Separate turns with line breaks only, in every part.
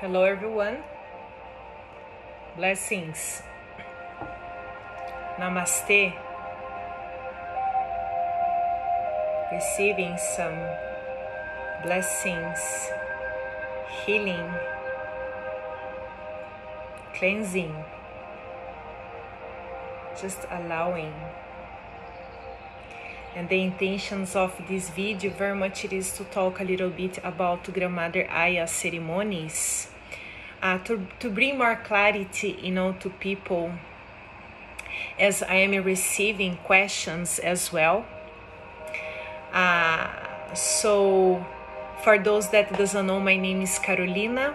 Hello, everyone. Blessings. Namaste. Receiving some blessings, healing, cleansing, just allowing. And the intentions of this video very much it is to talk a little bit about Grandmother Aya ceremonies, uh, to, to bring more clarity, you know, to people as I am receiving questions as well. Uh, so for those that doesn't know, my name is Carolina.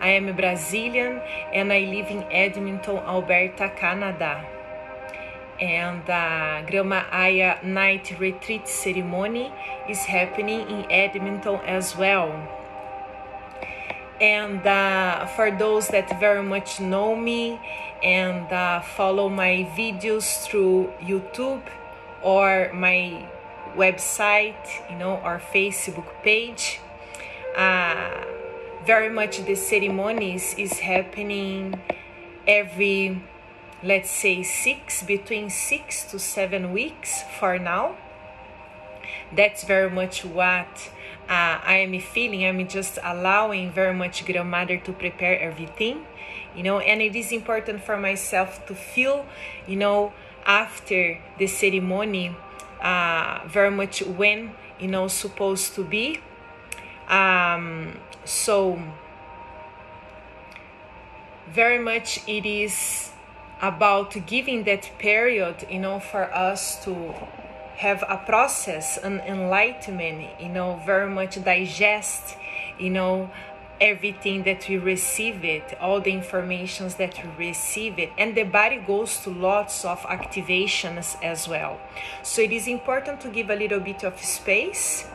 I am a Brazilian and I live in Edmonton, Alberta, Canada and the Grandma Aya night retreat ceremony is happening in Edmonton as well. And uh, for those that very much know me and uh, follow my videos through YouTube or my website, you know, or Facebook page, uh, very much the ceremonies is happening every let's say six between six to seven weeks for now that's very much what uh, I am feeling. I'm just allowing very much grandmother to prepare everything, you know, and it is important for myself to feel, you know, after the ceremony, uh, very much when, you know, supposed to be. Um, so, very much it is about giving that period, you know, for us to have a process, an enlightenment, you know, very much digest, you know, everything that we receive it, all the informations that we receive it, and the body goes to lots of activations as well. So it is important to give a little bit of space.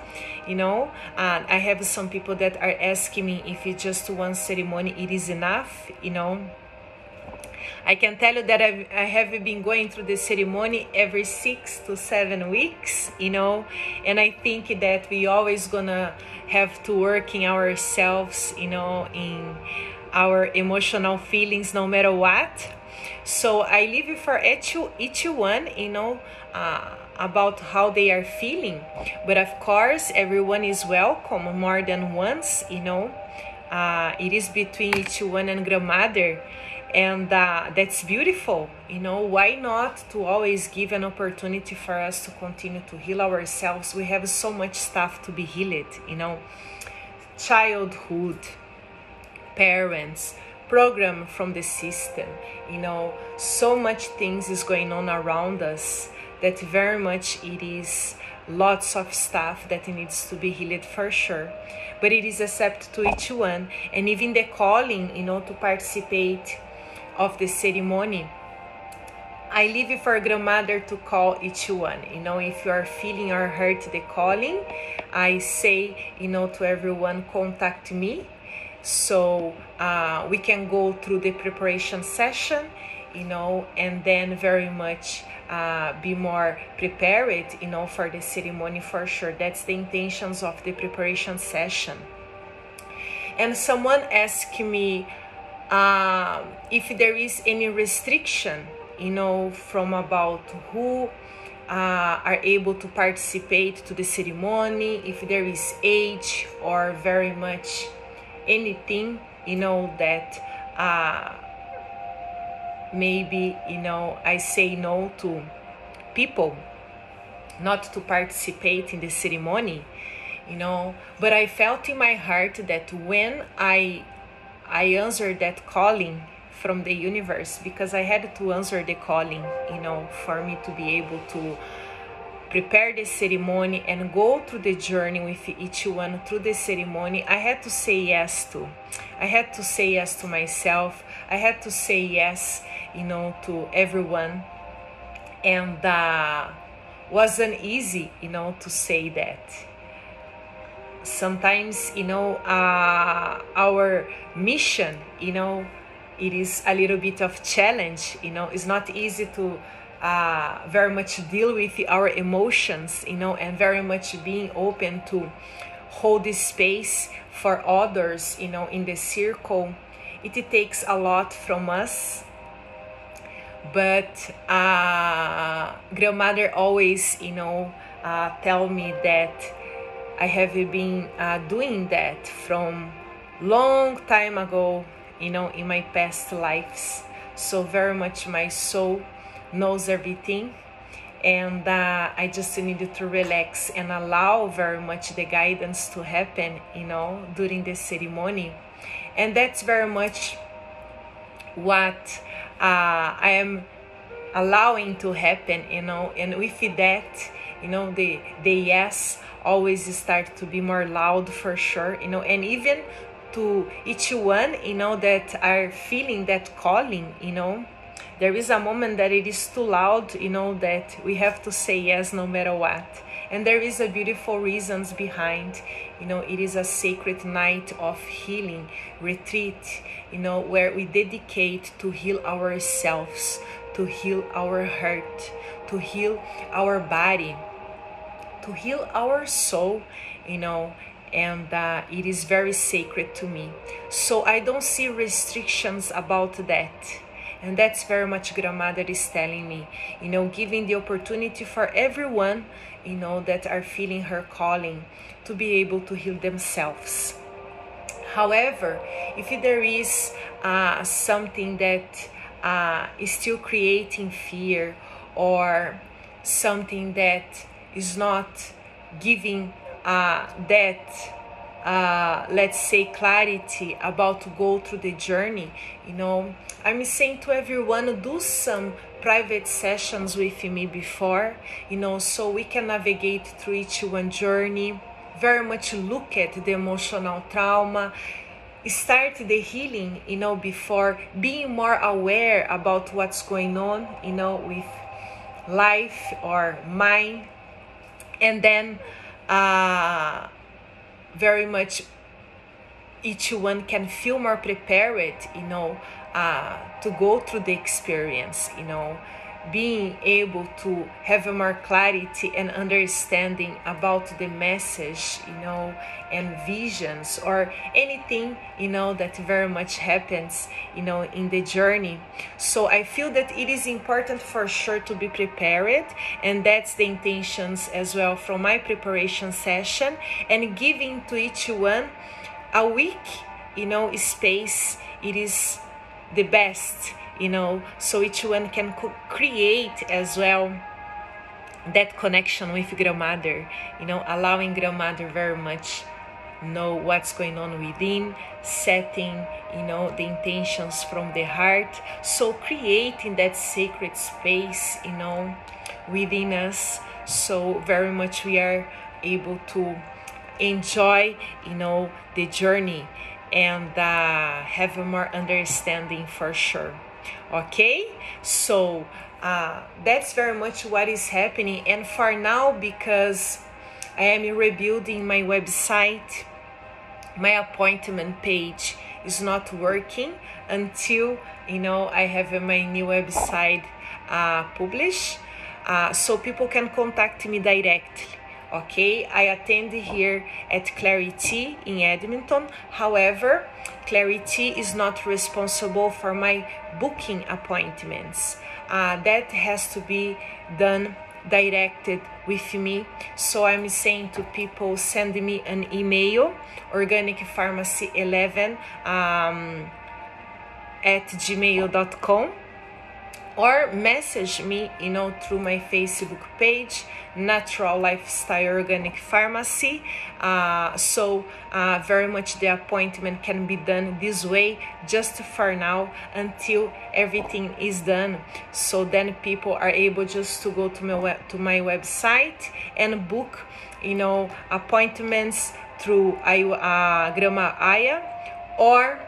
You know, uh, I have some people that are asking me if it's just one ceremony, it is enough. You know, I can tell you that I've, I have been going through the ceremony every six to seven weeks, you know, and I think that we always gonna have to work in ourselves, you know, in our emotional feelings no matter what. So I leave it for each, each one, you know, uh, about how they are feeling. But of course, everyone is welcome more than once, you know. Uh, it is between each one and grandmother and uh, that's beautiful. You know why not to always give an opportunity for us to continue to heal ourselves? We have so much stuff to be healed you know. Childhood parents program from the system you know. So much things is going on around us that very much it is lots of stuff that needs to be healed for sure. But it is accepted to each one and even the calling you know to participate of the ceremony, I leave it for grandmother to call each one. You know, if you are feeling or hurt the calling, I say, you know, to everyone, contact me. So uh, we can go through the preparation session, you know, and then very much uh, be more prepared, you know, for the ceremony for sure. That's the intentions of the preparation session. And someone asked me, uh, if there is any restriction, you know, from about who uh, are able to participate to the ceremony, if there is age or very much anything, you know, that uh, maybe, you know, I say no to people not to participate in the ceremony, you know, but I felt in my heart that when I I answered that calling from the universe because I had to answer the calling, you know, for me to be able to prepare the ceremony and go through the journey with each one through the ceremony. I had to say yes to. I had to say yes to myself. I had to say yes, you know, to everyone. And uh, wasn't easy, you know, to say that sometimes you know uh, our mission you know it is a little bit of challenge you know it's not easy to uh, very much deal with our emotions you know and very much being open to hold the space for others, you know, in the circle. It takes a lot from us. But uh, grandmother always, you know, uh, tell me that I have been uh, doing that from long time ago, you know, in my past lives. So very much my soul knows everything. And uh, I just needed to relax and allow very much the guidance to happen, you know, during the ceremony, and that's very much what uh, I am allowing to happen, you know, and with that, you know, the the yes always start to be more loud for sure, you know, and even to each one, you know, that are feeling that calling, you know there is a moment that it is too loud, you know, that we have to say yes no matter what. And there is a beautiful reasons behind, you know, it is a sacred night of healing, retreat, you know, where we dedicate to heal ourselves, to heal our heart, to heal our body, to heal our soul, you know, and uh, it is very sacred to me. So I don't see restrictions about that and that's very much grandmother is telling me, you know, giving the opportunity for everyone, you know, that are feeling her calling to be able to heal themselves. However, if there is uh, something that uh, is still creating fear or something that is not giving uh, that uh, let's say clarity about to go through the journey you know? I'm saying to everyone do some private sessions with me before you know so we can navigate through each one journey. Very much look at the emotional trauma. Start the healing you know before being more aware about what's going on you know with life or mind and then uh very much each one can feel more prepared you know uh, to go through the experience you know being able to have more clarity and understanding about the message you know and visions or anything you know that very much happens you know in the journey. So i feel that it is important for sure to be prepared and that's the intentions as well from my preparation session and giving to each one a week you know space. It is the best you know so each one can create as well that connection with grandmother you know allowing grandmother very much know what's going on within setting you know the intentions from the heart. So creating that sacred space you know within us. So very much we are able to enjoy you know the journey and uh, have a more understanding for sure okay so uh, that's very much what is happening. And for now because i am rebuilding my website my appointment page is not working until you know i have my new website uh, published. Uh, so people can contact me directly okay i attend here at clarity in edmonton. However clarity is not responsible for my booking appointments. Uh, that has to be done directed with me. So i'm saying to people send me an email organic pharmacy 11 um, at gmail.com or message me you know through my facebook page natural lifestyle organic pharmacy. Uh, so uh, very much the appointment can be done this way just for now until everything is done. So then people are able just to go to my web to my website and book you know appointments through uh, grandma aya or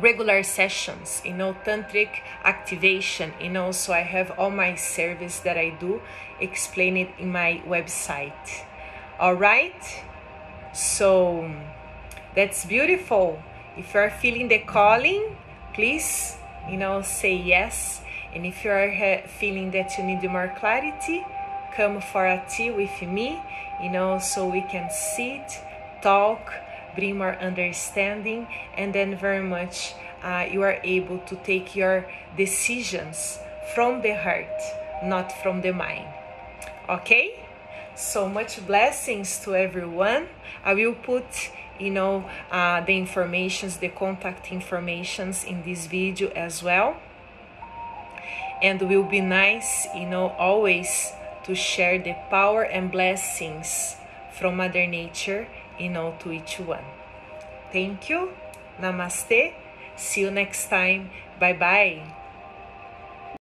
regular sessions, you know, tantric activation, you know, so I have all my service that I do explain it in my website. All right? So that's beautiful. If you're feeling the calling, please, you know, say yes. And if you are feeling that you need more clarity, come for a tea with me, you know, so we can sit talk, bring more understanding, and then very much uh, you are able to take your decisions from the heart, not from the mind. Okay? So much blessings to everyone. I will put you know uh, the informations the contact informations in this video as well and will be nice you know always to share the power and blessings from mother nature you know to each one. Thank you. Namaste. See you next time. Bye bye